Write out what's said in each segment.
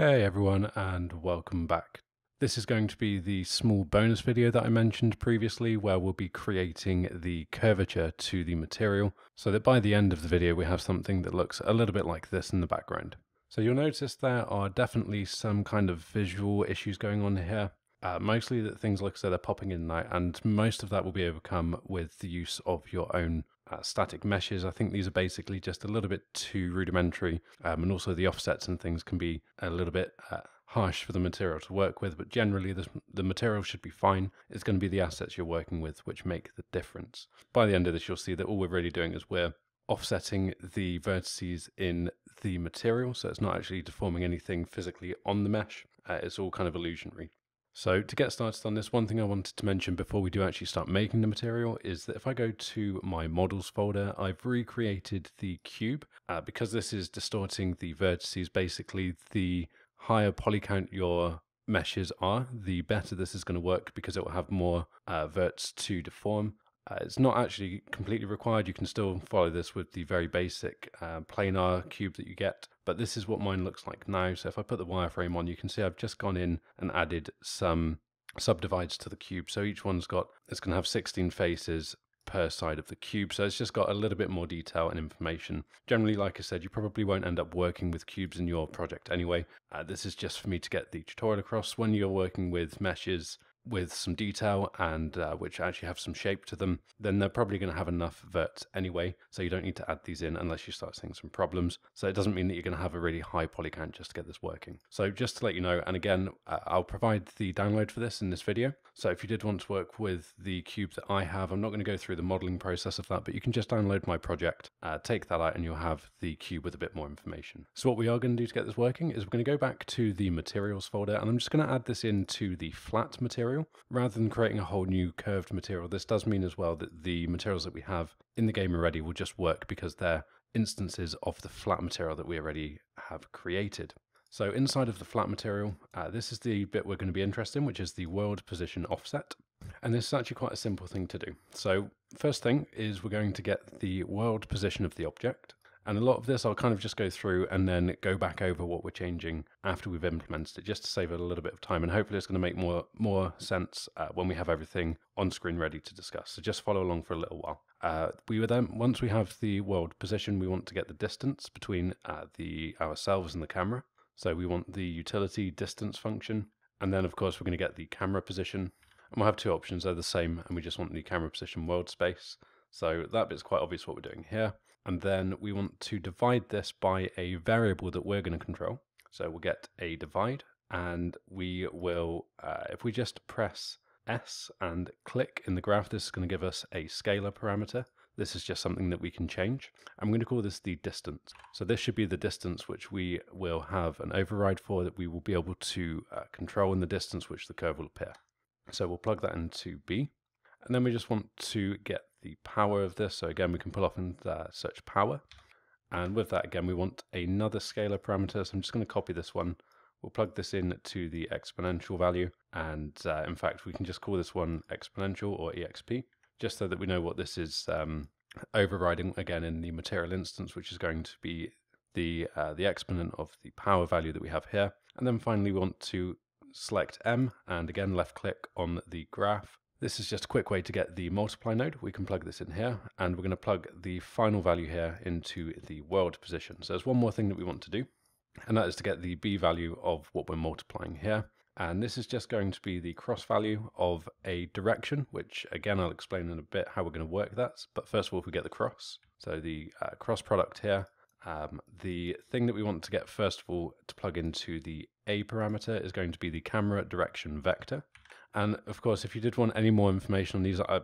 Hey everyone and welcome back. This is going to be the small bonus video that I mentioned previously where we'll be creating the curvature to the material so that by the end of the video we have something that looks a little bit like this in the background. So you'll notice there are definitely some kind of visual issues going on here. Uh, mostly that things like I said they're popping in and out, and most of that will be overcome with the use of your own uh, static meshes. I think these are basically just a little bit too rudimentary, um, and also the offsets and things can be a little bit uh, harsh for the material to work with. But generally, the material should be fine. It's going to be the assets you're working with which make the difference. By the end of this, you'll see that all we're really doing is we're offsetting the vertices in the material, so it's not actually deforming anything physically on the mesh. Uh, it's all kind of illusionary. So to get started on this, one thing I wanted to mention before we do actually start making the material is that if I go to my models folder, I've recreated the cube. Uh, because this is distorting the vertices, basically the higher poly count your meshes are, the better this is going to work because it will have more uh, verts to deform. Uh, it's not actually completely required. You can still follow this with the very basic uh, planar cube that you get, but this is what mine looks like now. So if I put the wireframe on, you can see I've just gone in and added some subdivides to the cube. So each one's got, it's going to have 16 faces per side of the cube. So it's just got a little bit more detail and information. Generally, like I said, you probably won't end up working with cubes in your project anyway. Uh, this is just for me to get the tutorial across. When you're working with meshes, with some detail and uh, which actually have some shape to them, then they're probably going to have enough verts anyway. So you don't need to add these in unless you start seeing some problems. So it doesn't mean that you're going to have a really high poly count just to get this working. So just to let you know, and again, uh, I'll provide the download for this in this video. So if you did want to work with the cube that I have, I'm not going to go through the modeling process of that, but you can just download my project, uh, take that out, and you'll have the cube with a bit more information. So what we are going to do to get this working is we're going to go back to the materials folder, and I'm just going to add this into the flat material. Rather than creating a whole new curved material, this does mean as well that the materials that we have in the game already will just work because they're instances of the flat material that we already have created. So inside of the flat material, uh, this is the bit we're going to be interested in, which is the world position offset. And this is actually quite a simple thing to do. So first thing is we're going to get the world position of the object. And a lot of this I'll kind of just go through and then go back over what we're changing after we've implemented it, just to save it a little bit of time. And hopefully it's going to make more, more sense uh, when we have everything on screen ready to discuss. So just follow along for a little while. Uh, we were then, once we have the world position, we want to get the distance between uh, the ourselves and the camera. So we want the utility distance function. And then of course we're going to get the camera position. And we'll have two options, they're the same, and we just want the camera position world space. So that bit's quite obvious what we're doing here. And then we want to divide this by a variable that we're going to control. So we'll get a divide and we will, uh, if we just press S and click in the graph, this is going to give us a scalar parameter. This is just something that we can change. I'm going to call this the distance. So this should be the distance which we will have an override for that we will be able to uh, control in the distance which the curve will appear. So we'll plug that into B. And then we just want to get the power of this. So again, we can pull off and uh, search power. And with that, again, we want another scalar parameter. So I'm just going to copy this one. We'll plug this in to the exponential value. And uh, in fact, we can just call this one exponential or exp just so that we know what this is um, overriding again in the material instance, which is going to be the uh, the exponent of the power value that we have here. And then finally, we want to select M and again left click on the graph. This is just a quick way to get the multiply node. We can plug this in here and we're going to plug the final value here into the world position. So there's one more thing that we want to do and that is to get the B value of what we're multiplying here. And this is just going to be the cross value of a direction, which again, I'll explain in a bit how we're going to work that. But first of all, if we get the cross, so the uh, cross product here, um, the thing that we want to get first of all to plug into the A parameter is going to be the camera direction vector. And of course, if you did want any more information on these, I,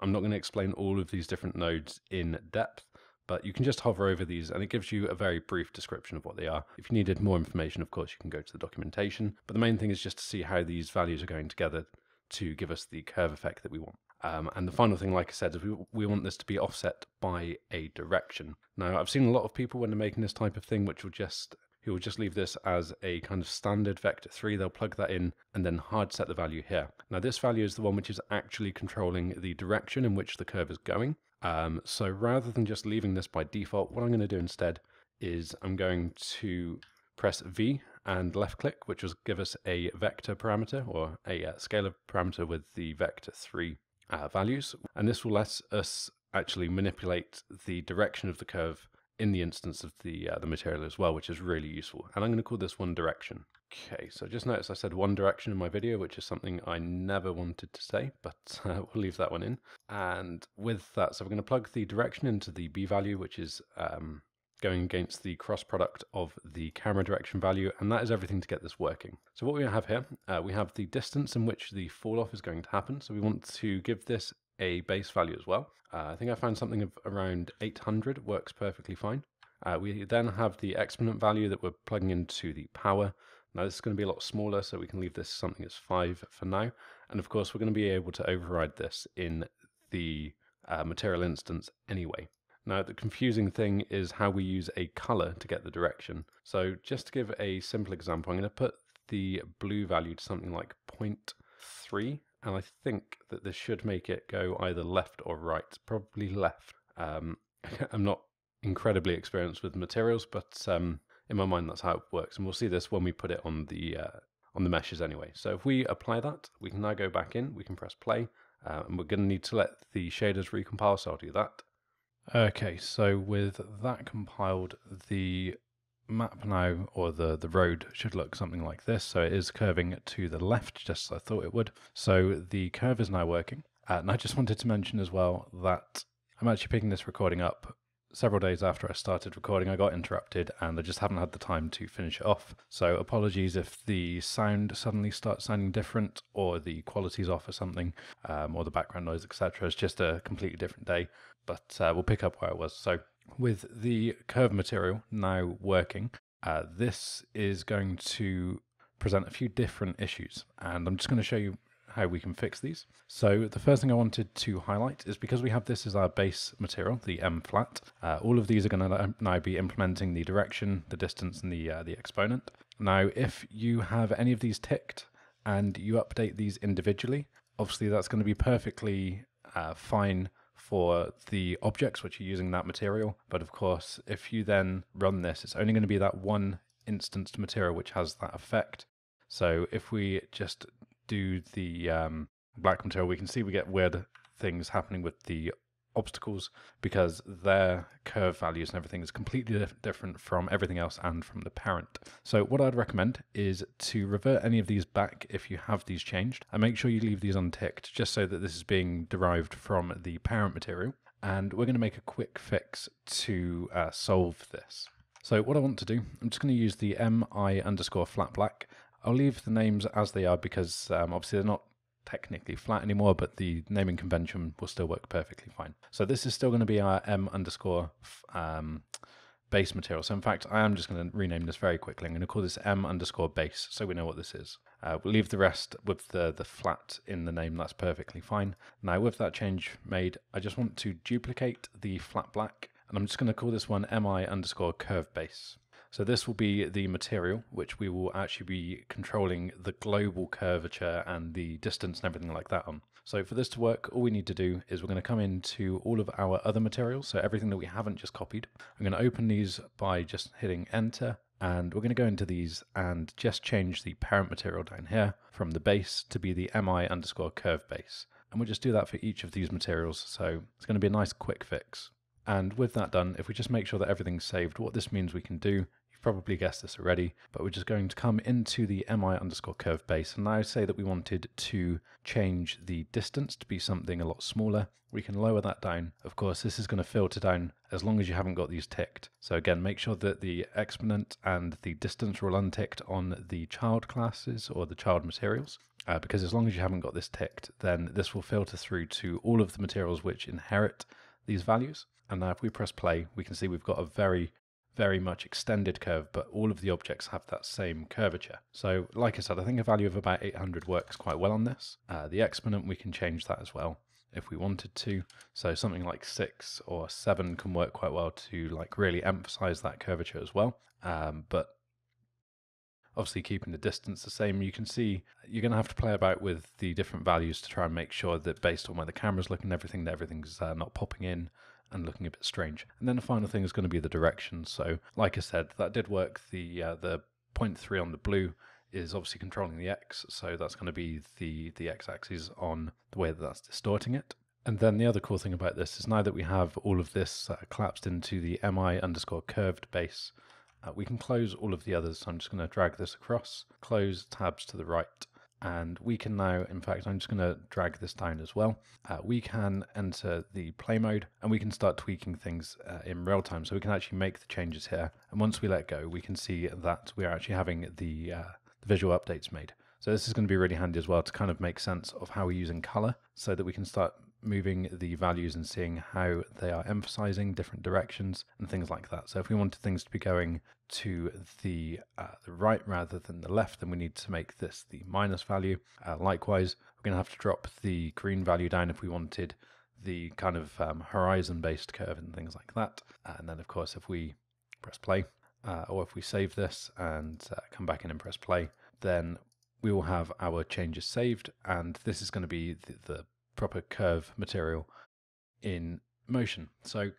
I'm not going to explain all of these different nodes in depth but you can just hover over these and it gives you a very brief description of what they are. If you needed more information, of course, you can go to the documentation, but the main thing is just to see how these values are going together to give us the curve effect that we want. Um, and the final thing, like I said, is we, we want this to be offset by a direction. Now, I've seen a lot of people when they're making this type of thing, which will just who will just leave this as a kind of standard vector 3. They'll plug that in and then hard set the value here. Now this value is the one which is actually controlling the direction in which the curve is going. Um, so rather than just leaving this by default, what I'm going to do instead is I'm going to press V and left click, which will give us a vector parameter or a uh, scalar parameter with the vector 3 uh, values. And this will let us actually manipulate the direction of the curve in the instance of the uh, the material as well, which is really useful. And I'm going to call this one direction. Okay, so just notice I said one direction in my video, which is something I never wanted to say, but uh, we'll leave that one in. And with that, so we're going to plug the direction into the B value, which is um, going against the cross product of the camera direction value, and that is everything to get this working. So what we have here, uh, we have the distance in which the fall off is going to happen. So we want to give this a base value as well. Uh, I think I found something of around 800 works perfectly fine. Uh, we then have the exponent value that we're plugging into the power. Now this is going to be a lot smaller, so we can leave this something as 5 for now. And of course, we're going to be able to override this in the uh, material instance anyway. Now, the confusing thing is how we use a color to get the direction. So just to give a simple example, I'm going to put the blue value to something like 0.3 and I think that this should make it go either left or right, probably left. Um, I'm not incredibly experienced with materials, but um, in my mind that's how it works, and we'll see this when we put it on the uh, on the meshes anyway. So if we apply that, we can now go back in, we can press play, uh, and we're going to need to let the shaders recompile, so I'll do that. Okay, so with that compiled, the map now, or the, the road, should look something like this. So it is curving to the left, just as I thought it would. So the curve is now working. Uh, and I just wanted to mention as well that I'm actually picking this recording up several days after I started recording. I got interrupted and I just haven't had the time to finish it off. So apologies if the sound suddenly starts sounding different or the quality's off or something, um, or the background noise, etc. It's just a completely different day. But uh, we'll pick up where I was. So with the curve material now working, uh, this is going to present a few different issues, and I'm just going to show you how we can fix these. So the first thing I wanted to highlight is because we have this as our base material, the M flat, uh, all of these are going to now be implementing the direction, the distance, and the, uh, the exponent. Now, if you have any of these ticked and you update these individually, obviously that's going to be perfectly uh, fine for the objects which are using that material. But of course, if you then run this, it's only going to be that one instanced material which has that effect. So if we just do the um, black material, we can see we get weird things happening with the obstacles because their curve values and everything is completely different from everything else and from the parent. So what I'd recommend is to revert any of these back if you have these changed and make sure you leave these unticked just so that this is being derived from the parent material. And we're going to make a quick fix to uh, solve this. So what I want to do, I'm just going to use the mi underscore flat black. I'll leave the names as they are because um, obviously they're not technically flat anymore, but the naming convention will still work perfectly fine. So this is still going to be our m underscore um, base material. So in fact, I am just going to rename this very quickly. I'm going to call this m underscore base so we know what this is. Uh, we'll leave the rest with the, the flat in the name. That's perfectly fine. Now with that change made, I just want to duplicate the flat black and I'm just going to call this one mi underscore curve base. So this will be the material, which we will actually be controlling the global curvature and the distance and everything like that on. So for this to work, all we need to do is we're going to come into all of our other materials, so everything that we haven't just copied. I'm going to open these by just hitting enter, and we're going to go into these and just change the parent material down here from the base to be the mi underscore curve base. And we'll just do that for each of these materials, so it's going to be a nice quick fix. And with that done, if we just make sure that everything's saved, what this means we can do You've probably guessed this already, but we're just going to come into the mi underscore curve base and now say that we wanted to change the distance to be something a lot smaller. We can lower that down. Of course, this is going to filter down as long as you haven't got these ticked. So again, make sure that the exponent and the distance are all unticked on the child classes or the child materials. Uh, because as long as you haven't got this ticked, then this will filter through to all of the materials which inherit these values. And now if we press play, we can see we've got a very very much extended curve, but all of the objects have that same curvature. So like I said, I think a value of about 800 works quite well on this. Uh, the exponent, we can change that as well if we wanted to. So something like 6 or 7 can work quite well to like really emphasize that curvature as well. Um, but obviously keeping the distance the same, you can see you're going to have to play about with the different values to try and make sure that based on where the camera's looking everything, that everything's uh, not popping in and looking a bit strange. And then the final thing is going to be the direction. So, like I said, that did work. The uh, the point three on the blue is obviously controlling the x, so that's going to be the the x-axis on the way that that's distorting it. And then the other cool thing about this is now that we have all of this uh, collapsed into the mi underscore curved base, uh, we can close all of the others. So I'm just going to drag this across, close tabs to the right, and we can now, in fact, I'm just going to drag this down as well. Uh, we can enter the play mode and we can start tweaking things uh, in real time. So we can actually make the changes here. And once we let go, we can see that we're actually having the, uh, the visual updates made. So this is going to be really handy as well to kind of make sense of how we're using color so that we can start moving the values and seeing how they are emphasizing different directions and things like that. So if we wanted things to be going to the, uh, the right rather than the left, then we need to make this the minus value. Uh, likewise, we're going to have to drop the green value down if we wanted the kind of um, horizon based curve and things like that. And then, of course, if we press play, uh, or if we save this and uh, come back in and press play, then we will have our changes saved. And this is going to be the, the proper curve material in motion. So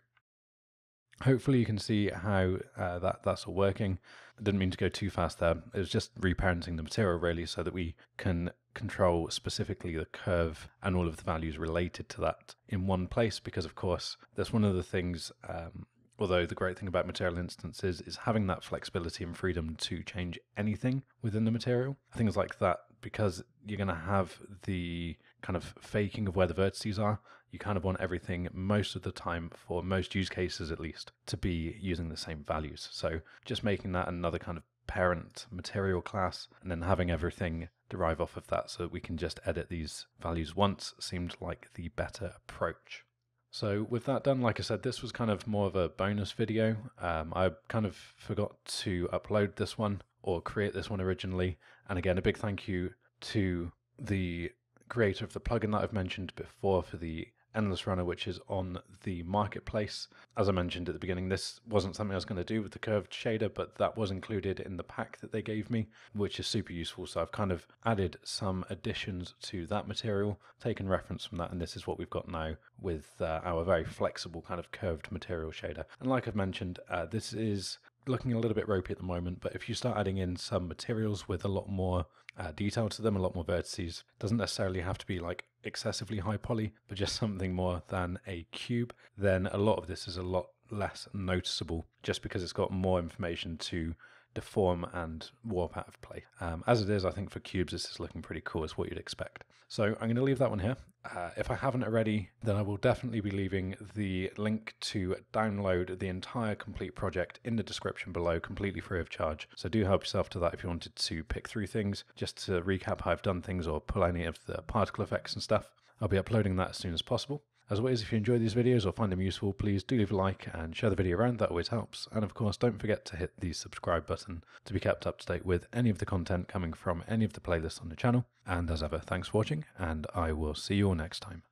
hopefully you can see how uh, that that's all working. I didn't mean to go too fast there. It was just reparenting the material really so that we can control specifically the curve and all of the values related to that in one place because of course that's one of the things um, although the great thing about material instances is having that flexibility and freedom to change anything within the material things like that because you're going to have the kind of faking of where the vertices are you kind of want everything most of the time for most use cases at least to be using the same values so just making that another kind of parent material class and then having everything derive off of that so that we can just edit these values once seemed like the better approach so with that done, like I said, this was kind of more of a bonus video. Um, I kind of forgot to upload this one or create this one originally. And again, a big thank you to the creator of the plugin that I've mentioned before for the Endless Runner, which is on the marketplace. As I mentioned at the beginning, this wasn't something I was going to do with the curved shader, but that was included in the pack that they gave me, which is super useful. So I've kind of added some additions to that material, taken reference from that, and this is what we've got now with uh, our very flexible kind of curved material shader. And like I've mentioned, uh, this is looking a little bit ropey at the moment, but if you start adding in some materials with a lot more uh, detail to them, a lot more vertices, doesn't necessarily have to be like excessively high poly, but just something more than a cube, then a lot of this is a lot less noticeable just because it's got more information to deform and warp out of play. Um, as it is, I think for cubes, this is looking pretty cool, as what you'd expect. So I'm going to leave that one here. Uh, if I haven't already, then I will definitely be leaving the link to download the entire complete project in the description below, completely free of charge. So do help yourself to that if you wanted to pick through things, just to recap how I've done things or pull any of the particle effects and stuff. I'll be uploading that as soon as possible. As always, if you enjoy these videos or find them useful, please do leave a like and share the video around, that always helps. And of course, don't forget to hit the subscribe button to be kept up to date with any of the content coming from any of the playlists on the channel. And as ever, thanks for watching, and I will see you all next time.